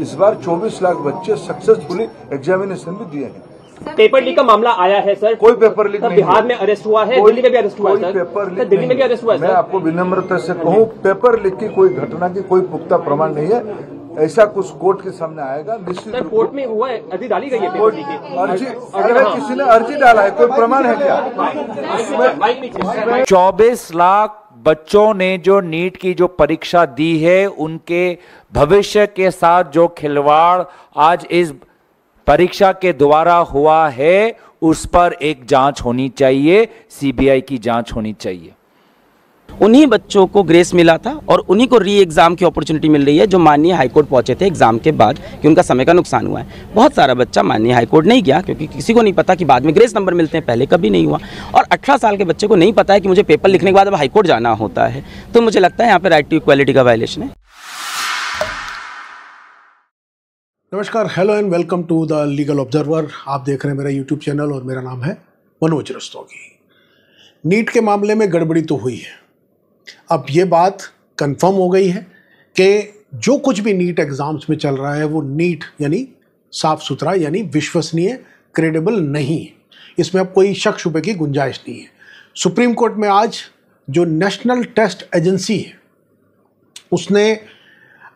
इस बार 24 लाख बच्चे successfully examination भी दिए हैं। पेपर लीक का मामला आया है सर। कोई पेपर लीक नहीं बिहार में अरेस्ट हुआ है दिल्ली में भी अरेस्ट हुआ है सर। पेपर लीक दिल्ली में भी अरेस्ट हुआ है मैं आपको विनम्रता से कहूँ पेपर लीक की कोई घटना की कोई पुख्ता प्रमाण नहीं है। ऐसा कुछ कोर्ट के सामने आएगा निश्चित सर कोर्ट में हुआ है अर्जी डाली गई है कोर्ट की। अर्जी अगर किसी ने अर्जी डाला है कोई प्रमाण है क्या? चौबीस लाख बच्चों ने जो नीट की जो परीक्षा दी है, उनके भविष्य के साथ जो खिलवाड़ आज इस परीक्षा के द्वारा हुआ है, उस पर एक जाँच होनी चाहिए, सीबीआई की जाँच होनी चाहिए। उन्हीं बच्चों को ग्रेस मिला था और उन्हीं को री एग्ज़ाम की अपॉर्चुनिटी मिल रही है जो माननीय हाईकोर्ट पहुँचे थे एग्ज़ाम के बाद कि उनका समय का नुकसान हुआ है। बहुत सारा बच्चा माननीय हाईकोर्ट नहीं गया क्योंकि किसी को नहीं पता कि बाद में ग्रेस नंबर मिलते हैं, पहले कभी नहीं हुआ। और 18 साल के बच्चे को नहीं पता है कि मुझे पेपर लिखने के बाद अब हाईकोर्ट जाना होता है। तो मुझे लगता है यहाँ पर राइट टू इक्वालिटी का वायलेशन है। नमस्कार hello and welcome to the Legal Observer आप देख रहे हैं मेरा यूट्यूब चैनल और मेरा नाम है मनोज रस्तोगी। नीट के मामले में गड़बड़ी तो हुई है। अब ये बात कंफर्म हो गई है कि जो कुछ भी नीट एग्ज़ाम्स में चल रहा है, वो नीट यानी साफ़ सुथरा यानी विश्वसनीय क्रेडिबल नहीं है। इसमें अब कोई शक शुबे की गुंजाइश नहीं है। सुप्रीम कोर्ट में आज जो नेशनल टेस्ट एजेंसी है, उसने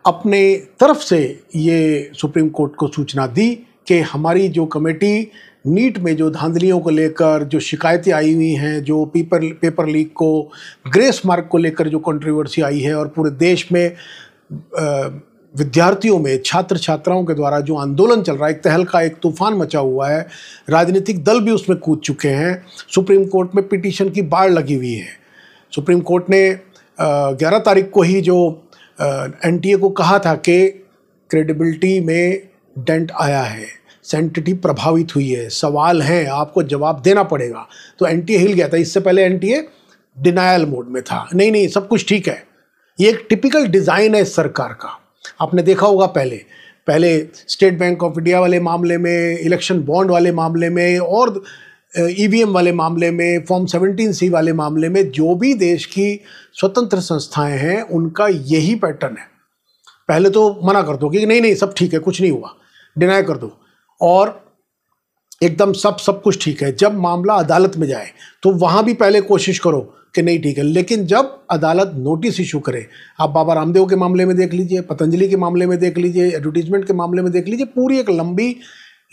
अपने तरफ़ से ये सुप्रीम कोर्ट को सूचना दी कि हमारी जो कमेटी नीट में जो धांधलियों को लेकर जो शिकायतें आई हुई हैं जो पेपर पेपर लीक को ग्रेस मार्क को लेकर जो कंट्रोवर्सी आई है और पूरे देश में अ, विद्यार्थियों में छात्र छात्राओं के द्वारा जो आंदोलन चल रहा है एक तहलका एक तूफ़ान मचा हुआ है राजनीतिक दल भी उसमें कूद चुके हैं सुप्रीम कोर्ट में पिटीशन की बाढ़ लगी हुई है। सुप्रीम कोर्ट ने ग्यारह तारीख को ही जो एनटीए को कहा था कि क्रेडिबिलिटी में डेंट आया है। सेंटिटी प्रभावित हुई है, सवाल हैं, आपको जवाब देना पड़ेगा। तो एनटीए हिल गया था, इससे पहले एन डिनायल मोड में था। नहीं नहीं, सब कुछ ठीक है। ये एक टिपिकल डिज़ाइन है सरकार का। आपने देखा होगा पहले पहले स्टेट बैंक ऑफ़ इंडिया वाले मामले में इलेक्शन बॉन्ड वाले मामले में, और ईवीएम वाले मामले में फॉर्म 17 सी वाले मामले में, जो भी देश की स्वतंत्र संस्थाएँ हैं, उनका यही पैटर्न है। पहले तो मना कर दो कि नहीं नहीं, सब ठीक है, कुछ नहीं हुआ। डिनाई कर दो। और एकदम सब सब कुछ ठीक है। जब मामला अदालत में जाए तो वहाँ भी पहले कोशिश करो कि नहीं ठीक है। लेकिन जब अदालत नोटिस इशू करे, आप बाबा रामदेव के मामले में देख लीजिए, पतंजलि के मामले में देख लीजिए एडवर्टीजमेंट के मामले में देख लीजिए, पूरी एक लंबी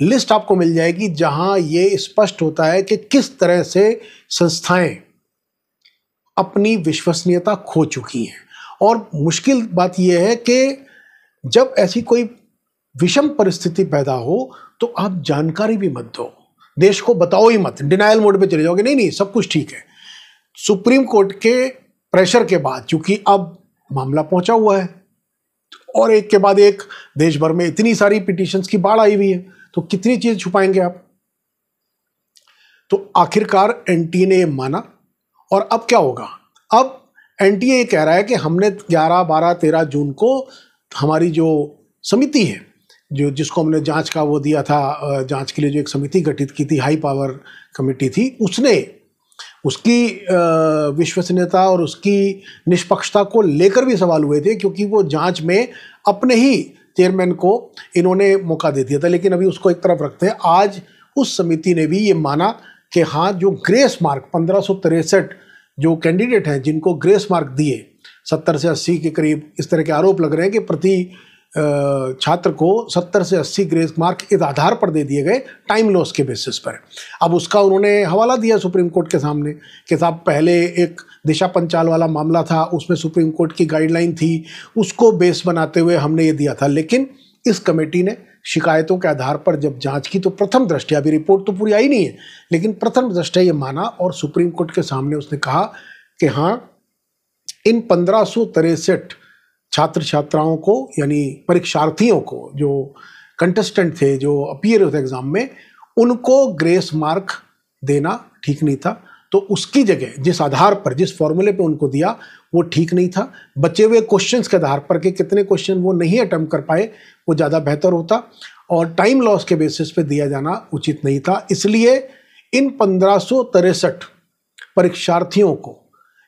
लिस्ट आपको मिल जाएगी, जहाँ ये स्पष्ट होता है कि किस तरह से संस्थाएँ अपनी विश्वसनीयता खो चुकी हैं। और मुश्किल बात यह है कि जब ऐसी कोई विषम परिस्थिति पैदा हो तो आप जानकारी भी मत दो देश को बताओ ही मत डिनाइल मोड पे चले जाओगे, नहीं नहीं, सब कुछ ठीक है। सुप्रीम कोर्ट के प्रेशर के बाद चूँकि अब मामला पहुँचा हुआ है, और एक के बाद एक देश भर में इतनी सारी पिटिशंस की बाढ़ आई हुई है तो कितनी चीज़ छुपाएँगे आप? तो आखिरकार एनटीए ने माना, और अब क्या होगा? अब एनटीए कह रहा है कि हमने 11 12 13 जून को हमारी जो समिति है जो जिसको हमने जाँच का वो दिया था जाँच के लिए जो एक समिति गठित की थी हाई पावर कमेटी थी, उसने उसकी विश्वसनीयता और उसकी निष्पक्षता को लेकर भी सवाल हुए थे, क्योंकि वो जाँच में अपने ही चेयरमैन को इन्होंने मौका दे दिया था, लेकिन अभी उसको एक तरफ़ रखते हैं। आज उस समिति ने भी ये माना कि हाँ जो ग्रेस मार्क पंद्रह जो कैंडिडेट हैं, जिनको ग्रेस मार्क दिए, सत्तर से अस्सी के करीब इस तरह के आरोप लग रहे हैं कि प्रति छात्र को 70 से 80 ग्रेस मार्क इस आधार पर दे दिए गए टाइम लॉस के बेसिस पर। अब उसका उन्होंने हवाला दिया सुप्रीम कोर्ट के सामने कि साहब, पहले एक दिशा पंचाल वाला मामला था, उसमें सुप्रीम कोर्ट की गाइडलाइन थी, उसको बेस बनाते हुए हमने ये दिया था। लेकिन इस कमेटी ने शिकायतों के आधार पर जब जाँच की तो प्रथम दृष्टया अभी रिपोर्ट तो पूरी आई नहीं है, लेकिन प्रथम दृष्टया ये माना और सुप्रीम कोर्ट के सामने उसने कहा कि हाँ इन पंद्रह छात्र छात्राओं को, यानी परीक्षार्थियों को, जो कंटेस्टेंट थे, जो अपीयर हुए थे एग्ज़ाम में, उनको ग्रेस मार्क देना ठीक नहीं था। तो उसकी जगह, जिस आधार पर, जिस फॉर्मूले पे उनको दिया, वो ठीक नहीं था। बचे हुए क्वेश्चंस के आधार पर कि कितने क्वेश्चन वो नहीं अटेम्प्ट कर पाए, वो ज़्यादा बेहतर होता। और टाइम लॉस के बेसिस पे दिया जाना उचित नहीं था। इसलिए इन पंद्रह परीक्षार्थियों को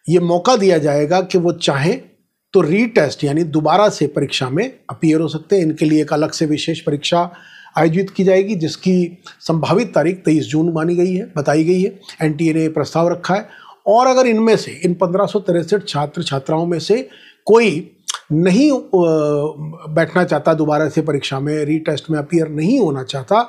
ये मौका दिया जाएगा कि वो चाहें तो रीटेस्ट यानी दोबारा से परीक्षा में अपीयर हो सकते हैं। इनके लिए एक अलग से विशेष परीक्षा आयोजित की जाएगी, जिसकी संभावित तारीख तेईस जून मानी गई है, बताई गई है। एनटीए ने प्रस्ताव रखा है। और अगर इनमें से, इन पंद्रह छात्र छात्राओं में से कोई नहीं बैठना चाहता, दोबारा से परीक्षा में रीटेस्ट में अपीयर नहीं होना चाहता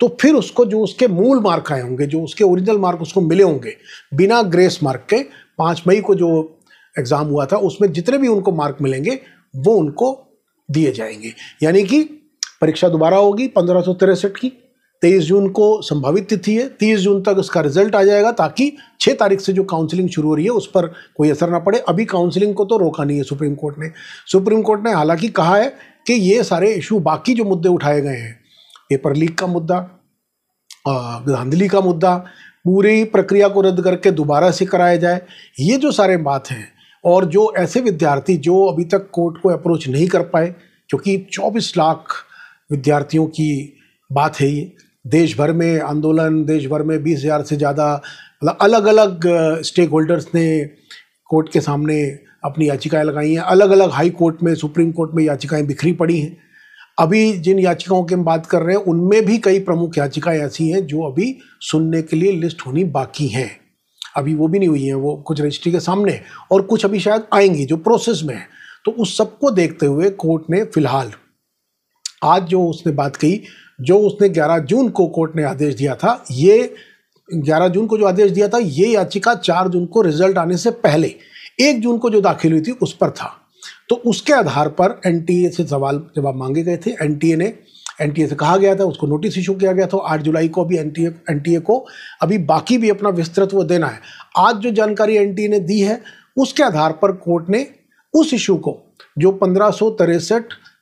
तो फिर उसको जो उसके मूल मार्क आए होंगे, जो उसके ओरिजिनल मार्क उसको मिले होंगे, बिना ग्रेस मार्क के, पाँच मई को जो एग्ज़ाम हुआ था, उसमें जितने भी उनको मार्क मिलेंगे, वो उनको दिए जाएँगे। यानी कि परीक्षा दोबारा होगी पंद्रह की। तेईस जून को संभावित तिथि है, तीस जून तक उसका रिज़ल्ट आ जाएगा ताकि छः तारीख से जो काउंसलिंग शुरू हो रही है, उस पर कोई असर ना पड़े। अभी काउंसलिंग को तो रोका नहीं है सुप्रीम कोर्ट ने। सुप्रीम कोर्ट ने हालाँकि कहा है कि ये सारे इशू बाकी जो मुद्दे उठाए गए हैं, पेपर लीक का मुद्दा धांधली का मुद्दा, पूरी प्रक्रिया को रद्द करके दोबारा से कराया जाए, ये जो सारे बात हैं और जो ऐसे विद्यार्थी जो अभी तक कोर्ट को अप्रोच नहीं कर पाए, क्योंकि 24 लाख विद्यार्थियों की बात है ये। देश भर में आंदोलन देश भर में बीस हज़ार से ज़्यादा मतलब अलग अलग स्टेक होल्डर्स ने कोर्ट के सामने अपनी याचिकाएँ लगाई हैं। अलग अलग हाई कोर्ट में, सुप्रीम कोर्ट में याचिकाएँ बिखरी पड़ी हैं। अभी जिन याचिकाओं की हम बात कर रहे हैं, उनमें भी कई प्रमुख याचिकाएँ ऐसी हैं जो अभी सुनने के लिए लिस्ट होनी बाकी हैं। अभी वो भी नहीं हुई हैं, वो कुछ रजिस्ट्री के सामने और कुछ अभी शायद आएँगी जो प्रोसेस में है। तो उस सबको देखते हुए कोर्ट ने फ़िलहाल, आज जो उसने बात कही, जो उसने 11 जून को कोर्ट ने आदेश दिया था, ये 11 जून को जो आदेश दिया था, ये याचिका 4 जून को रिज़ल्ट आने से पहले 1 जून को जो दाखिल हुई थी उस पर था। तो उसके आधार पर एनटीए से सवाल जवाब मांगे गए थे। एनटीए ने एनटीए से कहा गया था, उसको नोटिस इशू किया गया था आठ जुलाई को अभी एनटीए एनटीए को अभी बाकी भी अपना विस्तृत वो देना है। आज जो जानकारी एनटीए ने दी है, उसके आधार पर कोर्ट ने उस इशू को, जो पंद्रह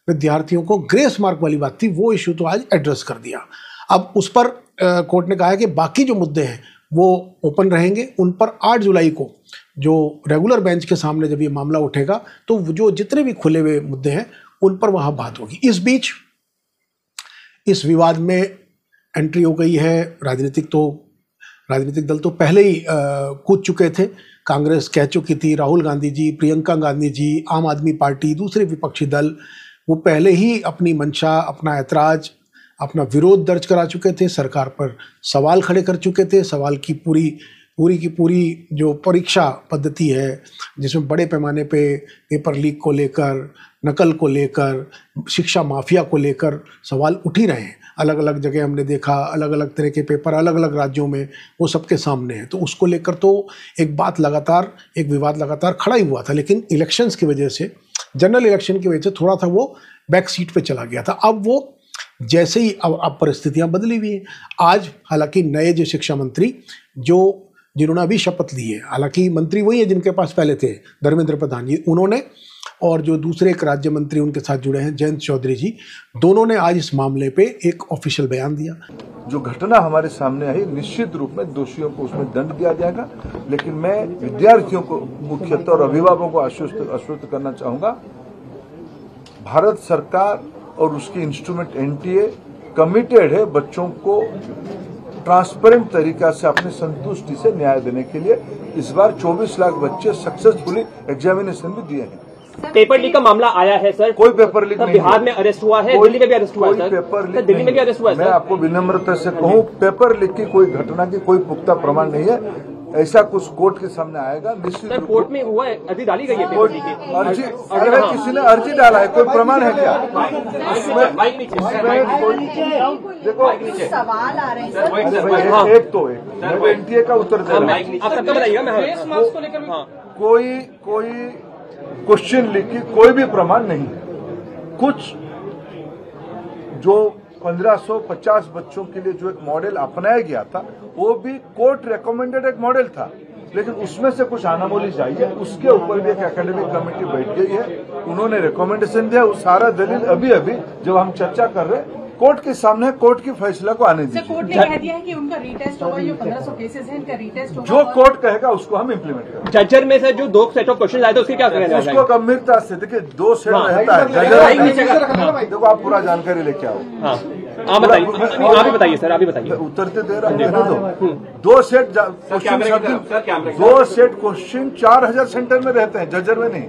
विद्यार्थियों को ग्रेस मार्क वाली बात थी, वो इशू तो आज एड्रेस कर दिया। अब उस पर कोर्ट ने कहा है कि बाकी जो मुद्दे हैं, वो ओपन रहेंगे। उन पर 8 जुलाई को जो रेगुलर बेंच के सामने जब ये मामला उठेगा तो जो जितने भी खुले हुए मुद्दे हैं, उन पर वहाँ बात होगी। इस बीच इस विवाद में एंट्री हो गई है। राजनीतिक तो राजनीतिक दल तो पहले ही कूद चुके थे। कांग्रेस कह चुकी थी, राहुल गांधी जी, प्रियंका गांधी जी, आम आदमी पार्टी, दूसरे विपक्षी दल, वो पहले ही अपनी मंशा, अपना ऐतराज, अपना विरोध दर्ज करा चुके थे। सरकार पर सवाल खड़े कर चुके थे। सवाल की पूरी पूरी की पूरी जो परीक्षा पद्धति है, जिसमें बड़े पैमाने पे पेपर लीक को लेकर नकल को लेकर, शिक्षा माफिया को लेकर सवाल उठ ही रहे हैं। अलग अलग जगह हमने देखा अलग अलग तरह के पेपर अलग अलग राज्यों में वो सबके सामने हैं। तो उसको लेकर तो एक बात लगातार, एक विवाद लगातार खड़ा ही हुआ था, लेकिन इलेक्शंस की वजह से जनरल इलेक्शन की वजह से थोड़ा था वो बैक सीट पे चला गया था। अब वो जैसे ही अब अब परिस्थितियाँ बदली हुई हैं। आज हालाँकि नए जो शिक्षा मंत्री, जो, जिन्होंने अभी शपथ ली है, हालाँकि मंत्री वही है जिनके पास पहले थे, धर्मेंद्र प्रधान जी, उन्होंने और जो दूसरे एक राज्य मंत्री उनके साथ जुड़े हैं, जयंत चौधरी जी, दोनों ने आज इस मामले पे एक ऑफिशियल बयान दिया। जो घटना हमारे सामने आई, निश्चित रूप में दोषियों को उसमें दंड दिया जाएगा, लेकिन मैं विद्यार्थियों को, मुख्यतः और अभिभावकों को आश्वस्त आश्वस्त करना चाहूँगा, भारत सरकार और उसकी इंस्ट्रूमेंट एनटीए कमिटेड है बच्चों को ट्रांसपेरेंट तरीका से अपनी संतुष्टि से न्याय देने के लिए। इस बार 24 लाख बच्चे सक्सेसफुली एग्जामिनेशन भी दिए हैं। पेपर लीक का मामला आया है सर कोई पेपर लीक नहीं बिहार में अरेस्ट हुआ है दिल्ली में भी अरेस्ट हुआ है सर पेपर दिल्ली में भी अरेस्ट हुआ है मैं आपको विनम्रता से कहूँ पेपर लीक की कोई घटना की कोई पुख्ता प्रमाण नहीं है। ऐसा कुछ कोर्ट के सामने आएगा निश्चित सर कोर्ट में हुआ है अर्जी डाली गई है कोर्ट की। अर्जी अगर हाँ। किसी ने अर्जी डाला है कोई प्रमाण है क्या? सर, माइक नीचे सर, माइक नीचे। देखो सवाल आ रहे हैं एक तो एक एनटीए का उत्तर दे रहा हूँ। बताइएगा मैं हाँ। कोई कोई क्वेश्चन लिख कोई भी प्रमाण नहीं है। कुछ जो 1550 बच्चों के लिए जो एक मॉडल अपनाया गया था, वो भी कोर्ट रिकमेंडेड एक मॉडल था। लेकिन उसमें से कुछ आई है, उसके ऊपर भी एक एकेडमिक कमेटी बैठ गई है। उन्होंने रिकमेंडेशन दिया, वो सारा दलील अभी अभी जब हम चर्चा कर रहे कोर्ट के सामने कोर्ट की फैसला को आने दीजिए कोर्ट ने कह दिया है कि उनका रीटेस्ट होगा जो 1500 केसेस हैं इनका रीटेस्ट होगा जो कोर्ट कहेगा उसको हम इम्प्लीमेंट करेंगे। जजर में से जो दो सेट ऑफ़ क्वेश्चन आए थे उसके क्या कहना उसको गंभीरता से देखिए दो सेट हाँ। रहता है हाँ। देखो आप पूरा जानकारी लेके आओ। हाँ आप बताइए आप ही बताइए सर आप ही बताइए। मैं उत्तर तो दे रहा हूँ दो। दो सेट क्वेश्चन दो सेट क्वेश्चन चार हज़ार सेंटर में रहते हैं जजर में नहीं।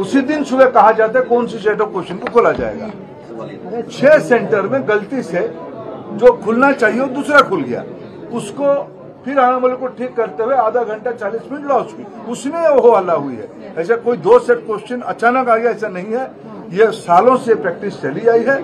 उसी दिन सुबह कहा जाता है कौन सी सेट ऑफ़ क्वेश्चन को खोला जाएगा। छह सेंटर में गलती से जो खुलना चाहिए दूसरा खुल गया। उसको फिर आने वाले को ठीक करते हुए आधा घंटा चालीस मिनट लॉस हुई। उसमें वो हल्ला हुई है। ऐसा कोई दो सेट क्वेश्चन अचानक आ गया ऐसा नहीं है। ये सालों से प्रैक्टिस चली आई है।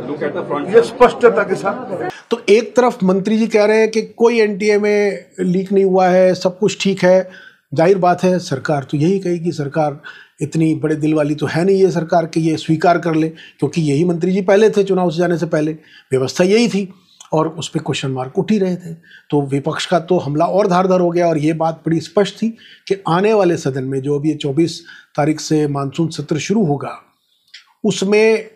ये स्पष्टता के साथ। तो एक तरफ़ मंत्री जी कह रहे हैं कि कोई एनटीए में लीक नहीं हुआ है सब कुछ ठीक है ज़ाहिर बात है सरकार तो यही कहेगी सरकार इतनी बड़े दिल वाली तो है नहीं ये सरकार कि ये स्वीकार कर ले, क्योंकि यही मंत्री जी पहले थे चुनाव से जाने से पहले। व्यवस्था यही थी और उस पर क्वेश्चन मार्क उठ ही रहे थे। तो विपक्ष का तो हमला और धारदार हो गया और ये बात बड़ी स्पष्ट थी कि आने वाले सदन में जो अभी चौबीस तारीख से मानसून सत्र शुरू होगा, उसमें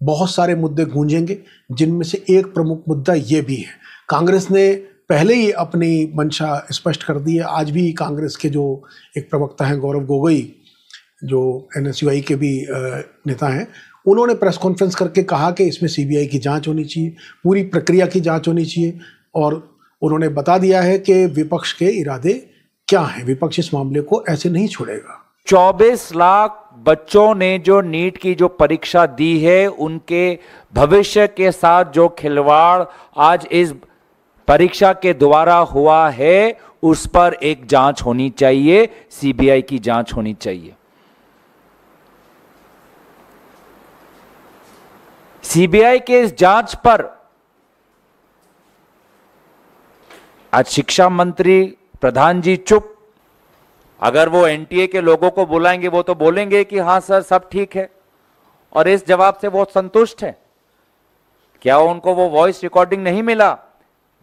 बहुत सारे मुद्दे गूंजेंगे, जिनमें से एक प्रमुख मुद्दा ये भी है। कांग्रेस ने पहले ही अपनी मंशा स्पष्ट कर दी है। आज भी कांग्रेस के जो एक प्रवक्ता हैं गौरव गोगोई जो एन के भी नेता हैं, उन्होंने प्रेस कॉन्फ्रेंस करके कहा कि इसमें सीबीआई की जाँच होनी चाहिए, पूरी प्रक्रिया की जाँच होनी चाहिए और उन्होंने बता दिया है कि विपक्ष के इरादे क्या हैं। विपक्ष इस मामले को ऐसे नहीं छोड़ेगा। 24 लाख बच्चों ने जो नीट की जो परीक्षा दी है, उनके भविष्य के साथ जो खिलवाड़ आज इस परीक्षा के द्वारा हुआ है, उस पर एक जाँच होनी चाहिए, सीबीआई की जाँच होनी चाहिए। सीबीआई के इस जाँच पर आज शिक्षा मंत्री प्रधान जी चुप। अगर वो एनटीए के लोगों को बुलाएँगे, वो तो बोलेंगे कि हाँ सर, सब ठीक है। और इस जवाब से वो संतुष्ट है। क्या उनको वो वॉइस रिकॉर्डिंग नहीं मिला,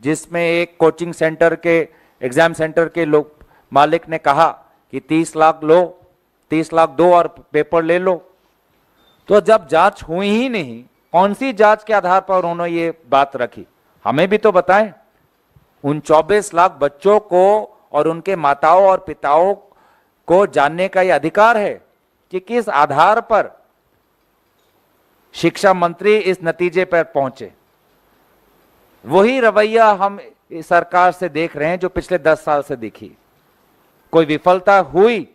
जिसमें एक कोचिंग सेंटर के एग्ज़ाम सेंटर के लोग, मालिक ने कहा कि 30 लाख लो 30 लाख दो और पेपर ले लो। तो जब जाँच हुई ही नहीं कौन सी जाँच के आधार पर उन्होंने ये बात रखी? हमें भी तो बताएँ। उन 24 लाख बच्चों को और उनके माताओं और पिताओं को जानने का यह अधिकार है कि किस आधार पर शिक्षा मंत्री इस नतीजे पर पहुँचे। वही रवैया हम सरकार से देख रहे हैं जो पिछले दस साल से दिखी। कोई विफलता हुई,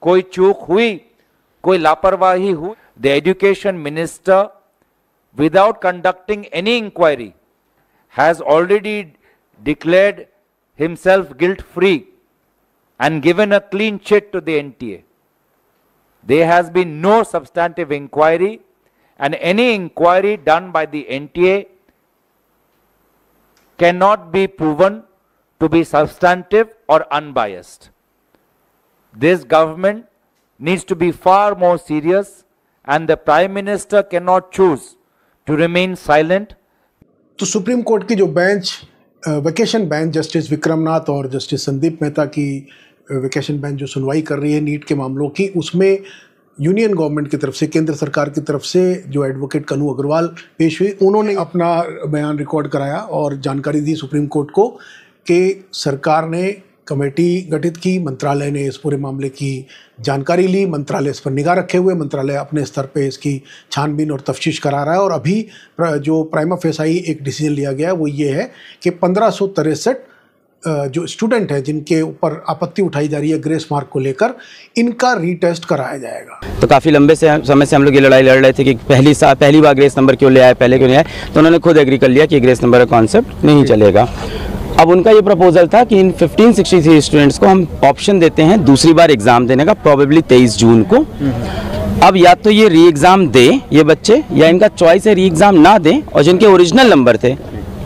कोई चूक हुई, कोई लापरवाही हुई। The education minister without conducting any inquiry, has already declared himself guilt free and given a clean check to the NTA. There has been no substantive inquiry, and any inquiry done by the NTA cannot be proven to be substantive or unbiased. This government needs to be far more serious, and the Prime Minister cannot choose to remain silent तो supreme Court की जो bench vacation bench justice Vikram Nath और justice Sandeep Mehta की vacation bench जो सुनवाई कर रही है नीट के मामलों की, उसमें यूनियन गवर्नमेंट की तरफ़ से, केंद्र सरकार की तरफ़ से जो एडवोकेट कनु अग्रवाल पेश हुई उन्होंने अपना बयान रिकॉर्ड कराया और जानकारी दी सुप्रीम कोर्ट को कि सरकार ने कमेटी गठित की, मंत्रालय ने इस पूरे मामले की जानकारी ली, मंत्रालय इस पर निगाह रखे हुए, मंत्रालय अपने स्तर पे इसकी छानबीन और तफ्तीश करा रहा है और अभी जो प्राइमा फेसाई एक डिसीज़न लिया गया है, वो ये है कि पंद्रह सौ तिरसठ जो स्टूडेंट हैं जिनके ऊपर आपत्ति उठाई जा रही है ग्रेस मार्क को लेकर, इनका रीटेस्ट कराया जाएगा। तो काफ़ी लंबे से समय से हम लोग ये लड़ाई लड़ रहे थे कि पहली सा, पहली बार ग्रेस नंबर क्यों ले आए, पहले क्यों नहीं आए तो उन्होंने खुद एग्री कर लिया कि ग्रेस नंबर का कॉन्सेप्ट नहीं चलेगा। अब उनका ये प्रपोजल था कि इन 1563 स्टूडेंट्स को हम ऑप्शन देते हैं दूसरी बार एग्ज़ाम देने का प्रॉबेबली 23 जून को। अब या तो ये री एग्ज़ाम दें, ये बच्चे, या इनका चॉइस है री एग्ज़ाम ना दें, और जिनके ओरिजिनल नंबर थे,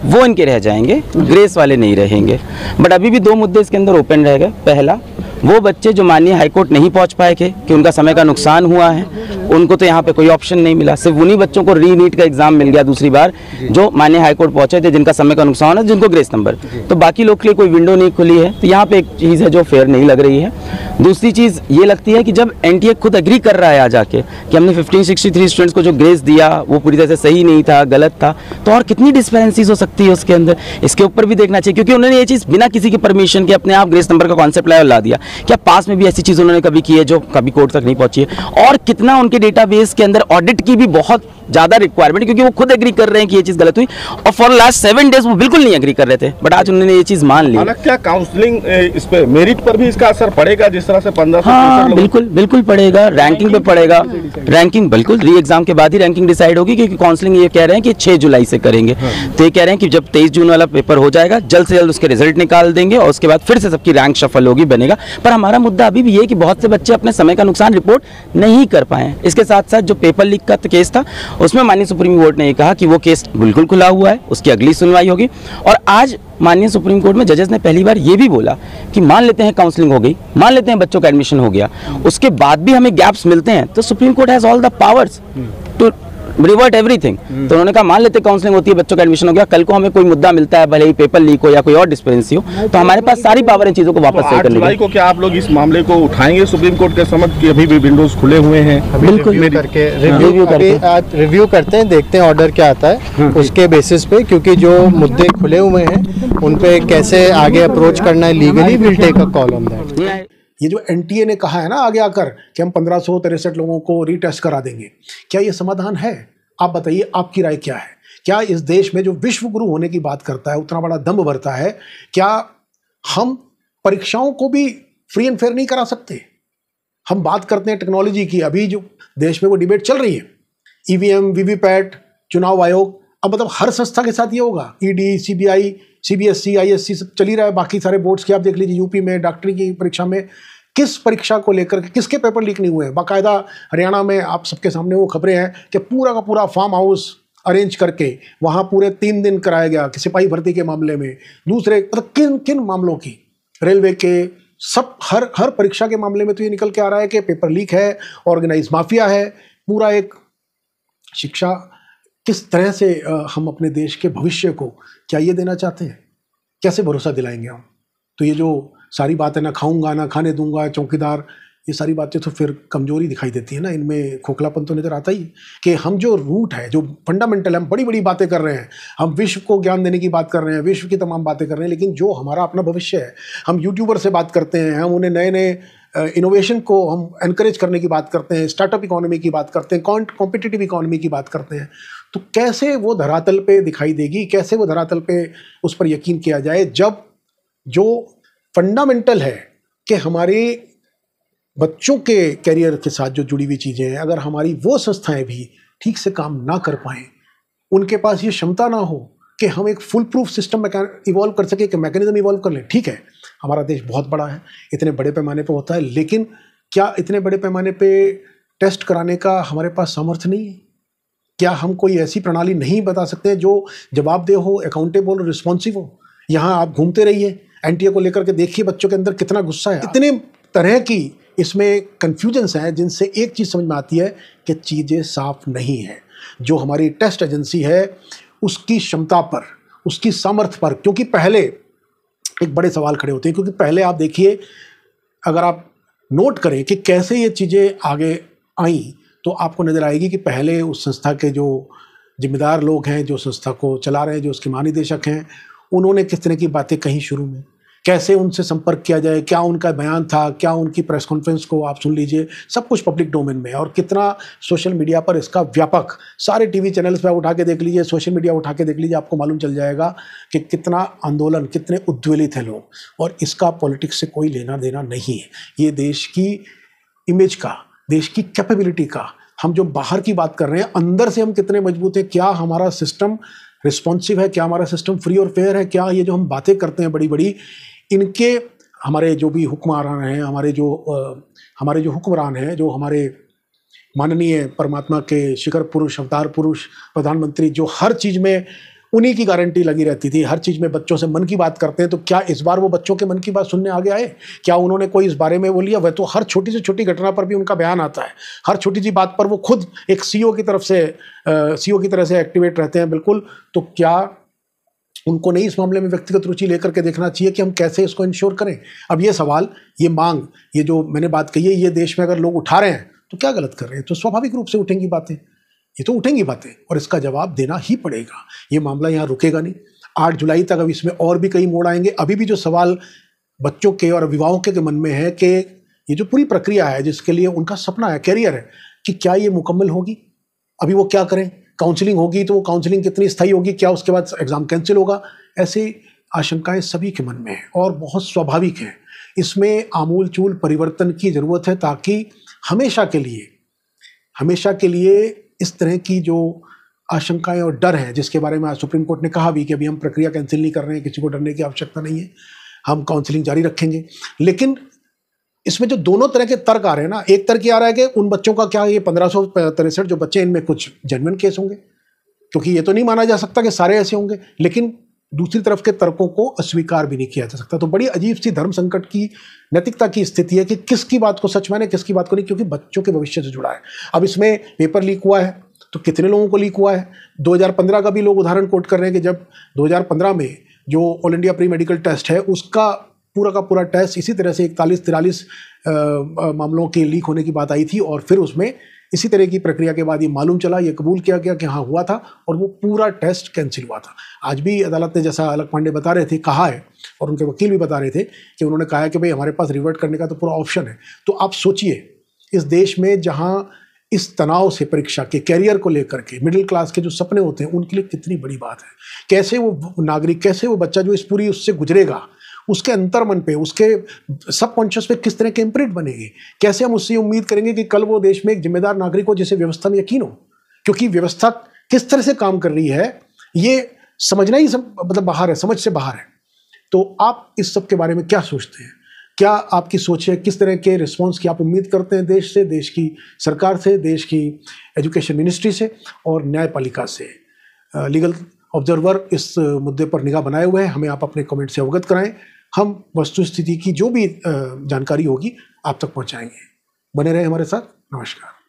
वो इनके रह जाएँगे। ग्रेस वाले नहीं रहेंगे। बट अभी भी दो मुद्दे इसके अंदर ओपन रह गए। पहला वो बच्चे जो माननीय हाईकोर्ट नहीं पहुँच पाए थे कि उनका समय का नुकसान हुआ है उनको तो यहाँ पे कोई ऑप्शन नहीं मिला। सिर्फ़ उन्हीं बच्चों को री नीट का एग्ज़ाम मिल गया दूसरी बार जो। माननीय हाईकोर्ट पहुँचे थे जिनका समय का नुकसान है जिनको ग्रेस नंबर तो बाकी लोग के लिए कोई विंडो नहीं खुली है। तो यहाँ पे एक चीज़ है जो फेयर नहीं लग रही है। दूसरी चीज़ ये लगती है कि जब एनटीए खुद अग्री कर रहा है आ जाके कि हमने फिफ्टीन स्टूडेंट्स को जो ग्रेस दिया, वो पूरी तरह से सही नहीं था, गलत था तो और कितनी डिस्पेरेंसीज हो सकती है उसके अंदर? इसके ऊपर भी देखना चाहिए, क्योंकि उन्होंने ये चीज़ बिना किसी की परमिशन के अपने आप ग्रेस नंबर का कॉन्सेप्ट लाया ला दिया। क्या पास में भी ऐसी चीज़ उन्होंने कभी की है जो कभी कोर्ट तक नहीं पहुँची है? और कितना उनके डेटाबेस के अंदर ऑडिट की भी बहुत ज़्यादा रिक्वायरमेंट क्योंकि वो खुद एग्री कर रहे हैं कि ये चीज़ गलत हुई और फॉर लास्ट सेवन डेज़ वो बिल्कुल नहीं एग्री कर रहे थे बट आज उन्होंने ये चीज़ मान ली। क्या काउंसलिंग इस पे मेरिट पर भी इसका असर पड़ेगा जिस तरह से पंद्रह हाँ बिल्कुल बिल्कुल पड़ेगा रैंकिंग पे पड़ेगा। रैंकिंग बिल्कुल री एग्ज़ाम के बाद ही रैंकिंग डिसाइड होगी क्योंकि काउंसलिंग ये कह रहे हैं कि 6 जुलाई से करेंगे। तो ये कह रहे हैं कि जब 23 जून वाला पेपर हो जाएगा जल्द से जल्द उसके रिज़ल्ट निकाल देंगे और उसके बाद फिर से सबकी रैंक सफल होगी बनेगा। पर हमारा मुद्दा अभी भी ये है कि बहुत से बच्चे अपने समय का नुकसान रिपोर्ट नहीं कर पाए इसके साथ साथ जो पेपर लीक का केस था उसमें माननीय सुप्रीम कोर्ट ने यह कहा कि वो केस बिल्कुल खुला हुआ है, उसकी अगली सुनवाई होगी। और आज माननीय सुप्रीम कोर्ट में जजेस ने पहली बार ये भी बोला कि मान लेते हैं काउंसलिंग हो गई, मान लेते हैं बच्चों का एडमिशन हो गया, उसके बाद भी हमें गैप्स मिलते हैं तो supreme court has all the powers to revert everything तो उन्होंने कहा मान लेते काउंसलिंग होती है बच्चों का एडमिशन हो गया कल को हमें कोई मुद्दा मिलता है भले ही पेपर लीक हो या कोई और डिस्पेंसी हो तो हमारे पास सारी पावर इन चीज़ों को वापस सही आठ करने की को क्या आप लोग इस मामले को उठाएँगे सुप्रीम कोर्ट के समक्ष कि अभी भी विंडोज़ खुले हुए हैं? बिल्कुल। रिव्यू करके रिव्यू रिव्यू करके। रिव्यू करते हैं। देखते हैं ऑर्डर क्या आता है उसके बेसिस पे क्योंकि जो मुद्दे खुले हुए हैं उन पे कैसे आगे अप्रोच करना है legally will take a call on that ये जो एनटीए ने कहा है ना आगे आकर कि हम पंद्रह सौ तिरसठ लोगों को रीटेस्ट करा देंगे, क्या ये समाधान है? आप बताइए, आपकी राय क्या है? क्या इस देश में जो विश्व गुरु होने की बात करता है, उतना बड़ा दम्भ भरता है, क्या हम परीक्षाओं को भी फ्री एंड फेयर नहीं करा सकते? हम बात करते हैं टेक्नोलॉजी की, अभी जो देश में वो डिबेट चल रही है ईवीएम वीवीपैट चुनाव आयोग, अब मतलब हर संस्था के साथ ये होगा ईडी सीबीआई सीबीएसई आईएससी सब चल ही रहा है। बाकी सारे बोर्ड्स की आप देख लीजिए यूपी में डॉक्टरी की परीक्षा में, किस परीक्षा को लेकर किसके पेपर लीक नहीं हुए हैं? बाकायदा हरियाणा में आप सबके सामने वो खबरें हैं कि पूरा का पूरा फार्म हाउस अरेंज करके वहाँ पूरे तीन दिन कराया गया कि सिपाही भर्ती के मामले में। दूसरे मतलब किन किन मामलों की? रेलवे के सब, हर हर परीक्षा के मामले में तो ये निकल के आ रहा है कि पेपर लीक है ऑर्गेनाइज माफिया है, पूरा एक शिक्षा किस तरह से हम अपने देश के भविष्य को क्या ये देना चाहते हैं? कैसे भरोसा दिलाएँगे हम? तो ये जो सारी बातें, ना खाऊँगा, ना खाने दूँगा, चौकीदार, ये सारी बातें तो फिर कमज़ोरी दिखाई देती है ना? इनमें खोखलापन तो नज़र आता ही कि हम जो रूट है, जो फंडामेंटल हम बड़ी बड़ी बातें कर रहे हैं, हम विश्व को ज्ञान देने की बात कर रहे हैं, विश्व की तमाम बातें कर रहे हैं, लेकिन जो हमारा अपना भविष्य है, हम यूट्यूबर से बात करते हैं, हम उन्हें नए नए इनोवेशन को हम एनकरेज करने की बात करते हैं स्टार्टअप इकोनॉमी की बात करते हैं कॉम्पिटिटिव इकोनॉमी की बात करते हैं। तो कैसे वो धरातल पे दिखाई देगी, कैसे वो धरातल पे उस पर यकीन किया जाए जब जो फंडामेंटल है कि हमारे बच्चों के कैरियर के साथ जो जुड़ी हुई चीज़ें हैं, अगर हमारी वो संस्थाएँ भी ठीक से काम ना कर पाएँ, उनके पास ये क्षमता ना हो कि हम एक फुल प्रूफ सिस्टम इवॉल्व कर सके कि मैकेनिज्म इवॉल्व कर लें, ठीक है? हमारा देश बहुत बड़ा है, इतने बड़े पैमाने पर होता है, लेकिन क्या इतने बड़े पैमाने पर टेस्ट कराने का हमारे पास सामर्थ्य नहीं है? क्या हम कोई ऐसी प्रणाली नहीं बता सकते जो जवाबदेह हो अकाउंटेबल और रिस्पॉन्सिव हो? यहाँ आप घूमते रहिए, एनटीए को लेकर के देखिए बच्चों के अंदर कितना गुस्सा है। इतने तरह की इसमें कन्फ्यूजन्स हैं जिनसे एक चीज़ समझ में आती है कि चीज़ें साफ़ नहीं हैं। जो हमारी टेस्ट एजेंसी है, उसकी क्षमता पर, उसकी सामर्थ्य पर, क्योंकि पहले एक बड़े सवाल खड़े होते हैं, क्योंकि पहले आप देखिए, अगर आप नोट करें कि कैसे ये चीज़ें आगे आईं तो आपको नज़र आएगी कि पहले उस संस्था के जो जिम्मेदार लोग हैं, जो संस्था को चला रहे हैं, जो उसके महानिदेशक हैं, उन्होंने किस तरह की बातें कहीं शुरू में? कैसे उनसे संपर्क किया जाए, क्या उनका बयान था, क्या उनकी प्रेस कॉन्फ्रेंस को आप सुन लीजिए, सब कुछ पब्लिक डोमेन में और कितना सोशल मीडिया पर इसका व्यापक, सारे टीवी चैनल्स पे आप उठा के देख लीजिए सोशल मीडिया उठा के देख लीजिए, आपको मालूम चल जाएगा कि कितना आंदोलन, कितने उद्वेलित हैं लोग। और इसका पॉलिटिक्स से कोई लेना देना नहीं है। ये देश की इमेज का, देश की कैपेबिलिटी का, हम जो बाहर की बात कर रहे हैं, अंदर से हम कितने मज़बूत हैं, क्या हमारा सिस्टम रिस्पॉन्सिव है, क्या हमारा सिस्टम फ्री और फेयर है, क्या ये जो हम बातें करते हैं बड़ी बड़ी इनके हमारे जो भी हुक्मरान हैं, हमारे जो हमारे जो हुक्मरान हैं, जो हमारे माननीय परमात्मा के शिखर पुरुष, अवतार पुरुष, प्रधानमंत्री, जो हर चीज़ में उन्हीं की गारंटी लगी रहती थी, हर चीज़ में बच्चों से मन की बात करते हैं तो क्या इस बार वो बच्चों के मन की बात सुनने आगे आए? क्या उन्होंने कोई इस बारे में वो लिया? वह तो हर छोटी से छोटी घटना पर भी उनका बयान आता है। हर छोटी सी बात पर वो खुद एक सीईओ की तरफ़ से सीईओ की तरह से एक्टिवेट रहते हैं, बिल्कुल। तो क्या उनको नहीं इस मामले में व्यक्तिगत रुचि लेकर के देखना चाहिए कि हम कैसे इसको इंश्योर करें। अब ये सवाल, ये मांग, ये जो मैंने बात कही है, ये देश में अगर लोग उठा रहे हैं तो क्या गलत कर रहे हैं? तो स्वाभाविक रूप से उठेंगी बातें। ये तो उठेंगी बातें, और इसका जवाब देना ही पड़ेगा। ये मामला यहाँ रुकेगा नहीं। आठ जुलाई तक अब इसमें और भी कई मोड़ आएँगे। अभी भी जो सवाल बच्चों के और अभिभावकों के मन में है कि ये जो पूरी प्रक्रिया है जिसके लिए उनका सपना है कैरियर है, कि क्या ये मुकम्मल होगी? अभी वो क्या करें? काउंसलिंग होगी तो वो काउंसलिंग कितनी स्थायी होगी, क्या उसके बाद एग्ज़ाम कैंसिल होगा? ऐसी आशंकाएँ सभी के मन में हैं और बहुत स्वाभाविक हैं। इसमें आमूल चूल परिवर्तन की ज़रूरत है ताकि हमेशा के लिए, हमेशा के लिए इस तरह की जो आशंकाएँ और डर है, जिसके बारे में आज सुप्रीम कोर्ट ने कहा भी कि अभी हम प्रक्रिया कैंसिल नहीं कर रहे हैं, किसी को डरने की आवश्यकता नहीं है, हम काउंसलिंग जारी रखेंगे। लेकिन इसमें जो दोनों तरह के तर्क आ रहे हैं ना, एक तर्क ये आ रहा है कि उन बच्चों का क्या ये पंद्रह सौ तिरसठ जो बच्चे इनमें कुछ जेनविन केस होंगे? क्योंकि ये तो नहीं माना जा सकता कि सारे ऐसे होंगे, लेकिन दूसरी तरफ़ के तर्कों को अस्वीकार भी नहीं किया जा सकता। तो बड़ी अजीब सी धर्म संकट की, नैतिकता की स्थिति है कि किसकी बात को सच माने, किसकी बात को नहीं, क्योंकि बच्चों के भविष्य से जुड़ा है। अब इसमें पेपर लीक हुआ है तो कितने लोगों को लीक हुआ है? 2015 का भी लोग उदाहरण कोट कर रहे हैं कि जब 2015 में जो all India pre medical test है, उसका पूरा का पूरा टेस्ट इसी तरह से इकतालीस तिरालीस मामलों के लीक होने की बात आई थी और फिर उसमें इसी तरह की प्रक्रिया के बाद ये मालूम चला, ये कबूल किया गया कि हाँ हुआ था और वो पूरा टेस्ट कैंसिल हुआ था। आज भी अदालत ने जैसा अलग पांडे बता रहे थे, कहा है और उनके वकील भी बता रहे थे कि उन्होंने कहा है कि भाई हमारे पास रिवर्ट करने का तो पूरा ऑप्शन है। तो आप सोचिए, इस देश में जहाँ इस तनाव से परीक्षा के कैरियर को लेकर के मिडिल क्लास के जो सपने होते हैं, उनके लिए कितनी बड़ी बात है। कैसे वो नागरिक, कैसे वो बच्चा जो इस पूरी उससे गुजरेगा उसके अंतर मन पे उसके सब कॉन्शियस पे किस तरह के इम्प्रिंट बनेंगे? कैसे हम उससे उम्मीद करेंगे कि कल वो देश में एक जिम्मेदार नागरिक हो जिसे व्यवस्था में यकीन हो? क्योंकि व्यवस्था किस तरह से काम कर रही है ये समझना ही सब, मतलब बाहर है समझ से बाहर है। तो आप इस सब के बारे में क्या सोचते हैं? क्या आपकी सोच है किस तरह के रिस्पॉन्स की आप उम्मीद करते हैं देश से देश की सरकार से देश की एजुकेशन मिनिस्ट्री से और न्यायपालिका से? लीगल ऑब्जर्वर इस मुद्दे पर निगाह बनाए हुए हैं हमें आप अपने कमेंट से अवगत कराएँ। हम वस्तु स्थिति की जो भी जानकारी होगी आप तक पहुंचाएँगे। बने रहे हमारे साथ। नमस्कार।